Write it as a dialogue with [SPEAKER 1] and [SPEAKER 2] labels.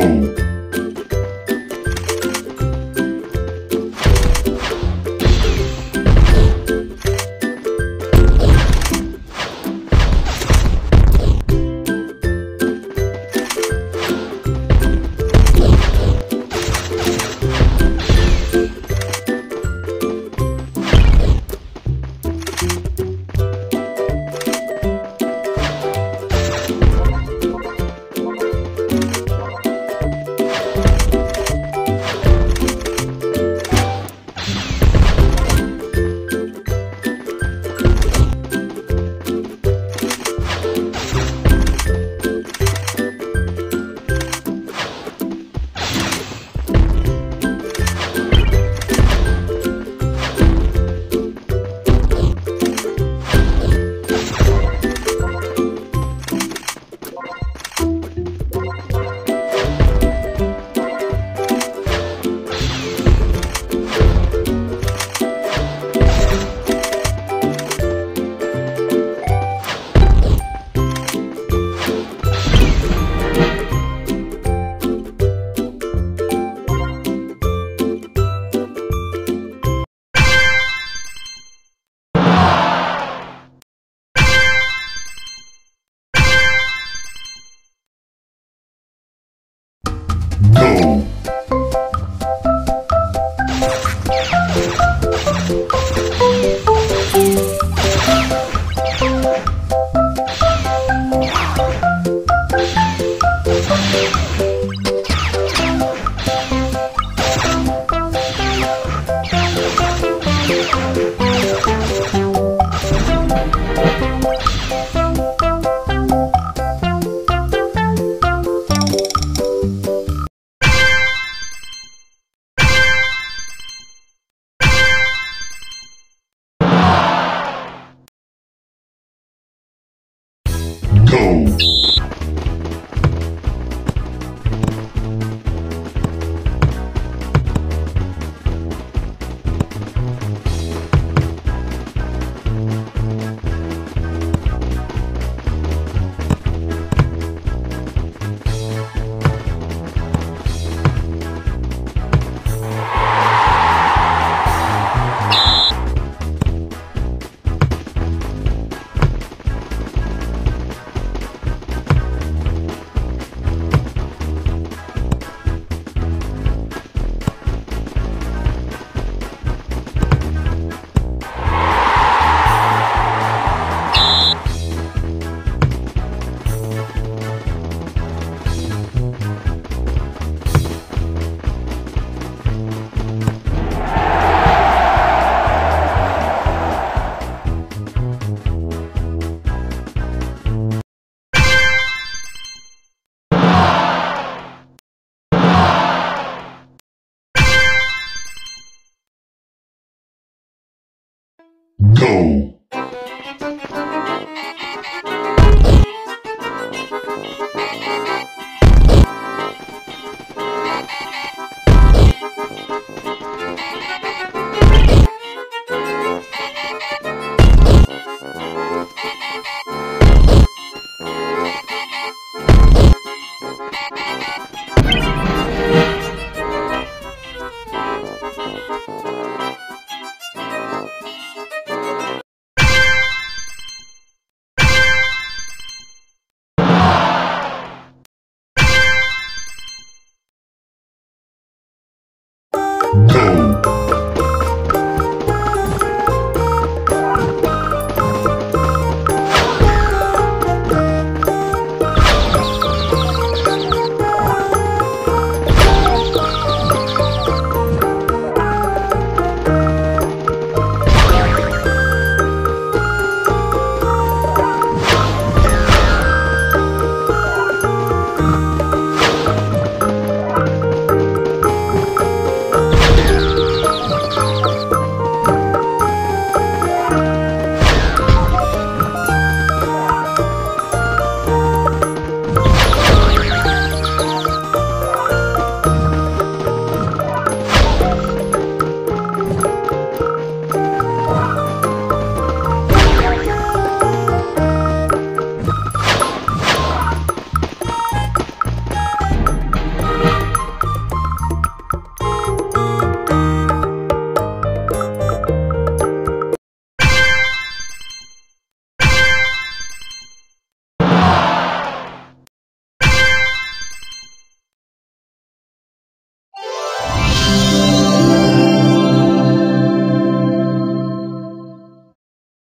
[SPEAKER 1] Show. Thank you. Go!